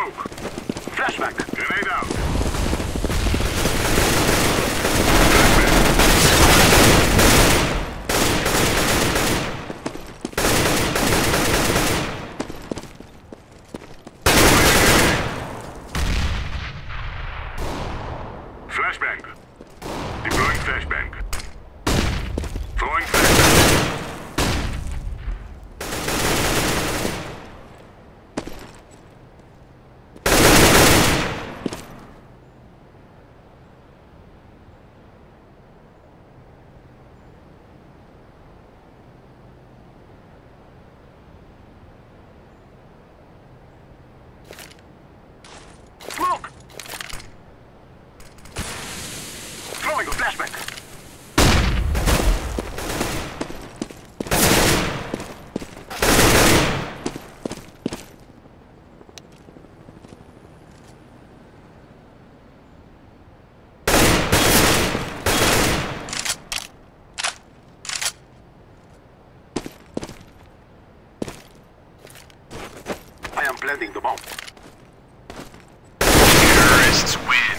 Flashback. Grenade out. Flashbang. Deploying flashbang. Incoming flashback. I am planting the bomb. Terrorists win.